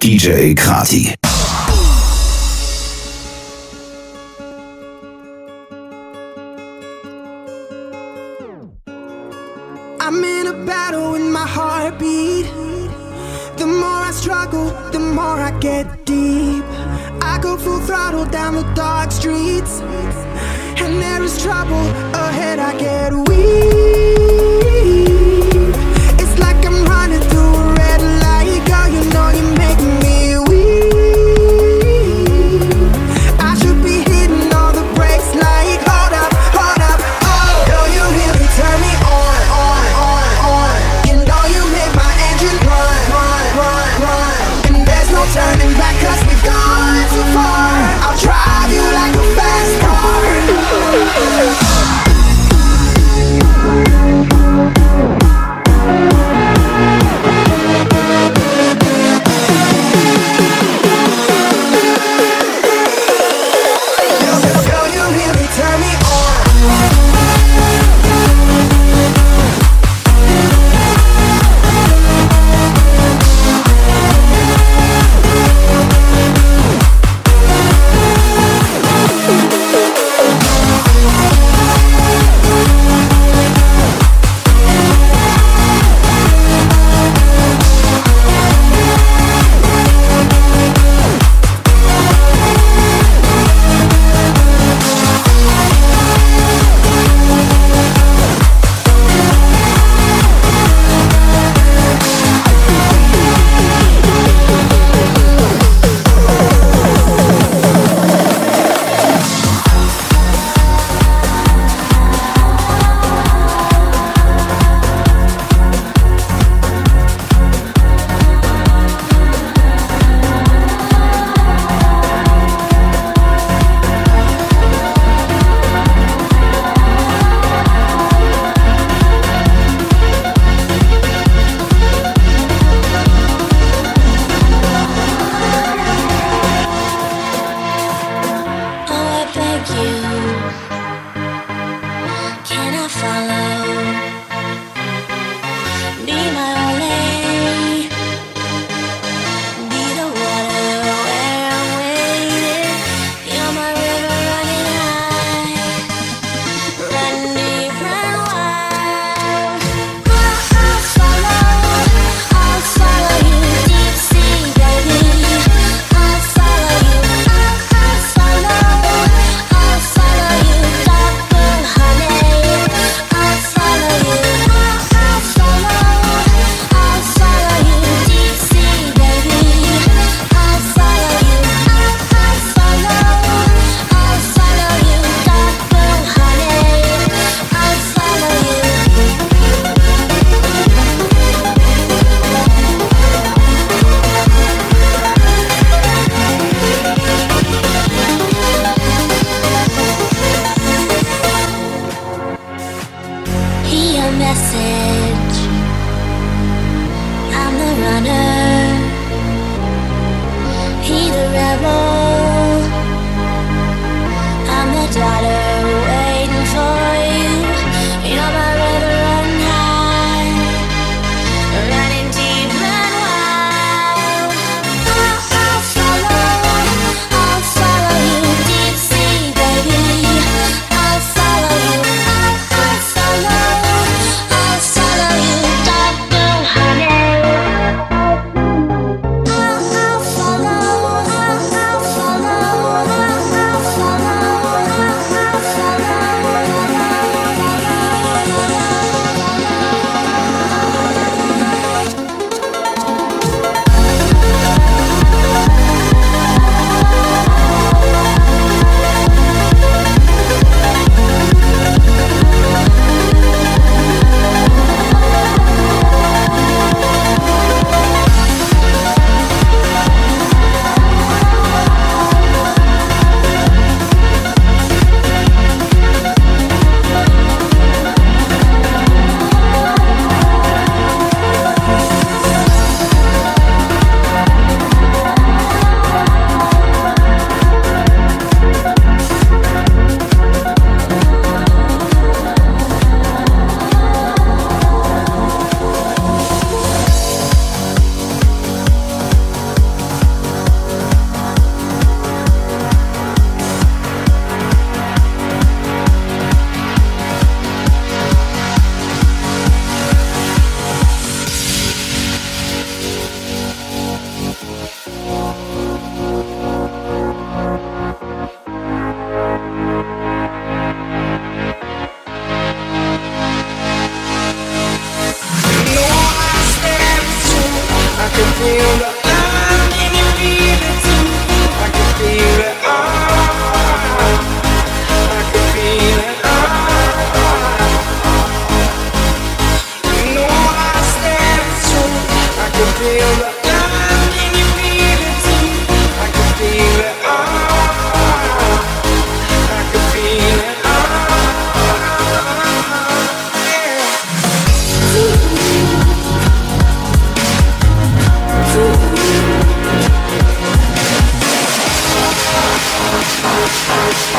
DJ Krati. I'm in a battle with my heartbeat. The more I struggle, the more I get deep. I go full throttle down the dark streets. And there is trouble ahead, I get weak.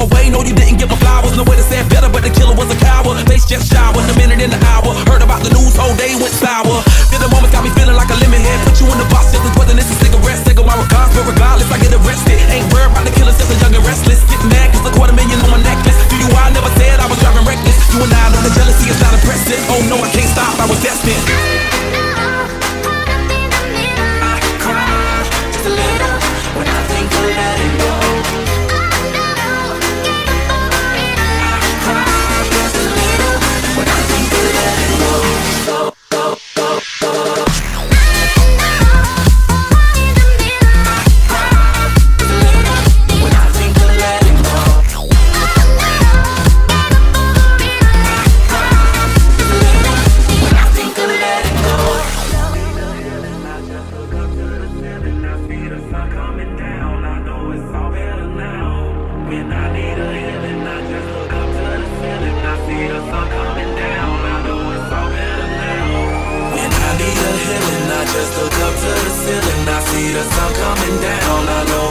your. No, you didn't give my flowers. No way to say better, but the killer was a coward. Face just showered a minute in the hour. Heard about the news, whole day went sour. Feel the moment got me feeling like a lemon head. Put you in the box, just as whether this is cigarette, single my regards, but regardless, I get arrested. Ain't worried about the killer, just a young and restless. Get mad, cause a quarter million on my necklace. Do you why I never said I was driving reckless? You and I know the jealousy is not impressive. Oh no, I can't stop. I was look up to the ceiling, I see the sun coming down. I know